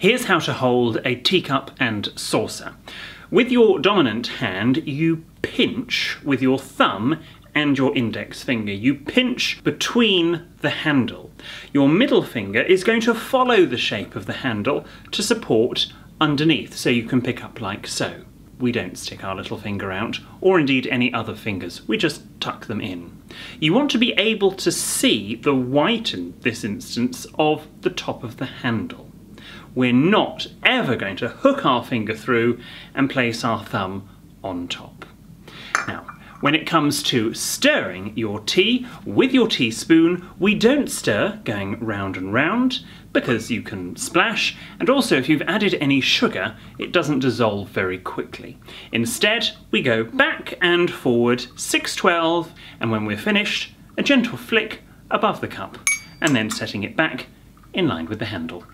Here's how to hold a teacup and saucer. With your dominant hand, you pinch with your thumb and your index finger. You pinch between the handle. Your middle finger is going to follow the shape of the handle to support underneath, so you can pick up like so. We don't stick our little finger out, or indeed any other fingers, we just tuck them in. You want to be able to see the white, in this instance, of the top of the handle we're not ever going to hook our finger through and place our thumb on top. Now, when it comes to stirring your tea with your teaspoon, we don't stir going round and round because you can splash, and also if you've added any sugar, it doesn't dissolve very quickly. Instead, we go back and forward 612, and when we're finished, a gentle flick above the cup, and then setting it back in line with the handle.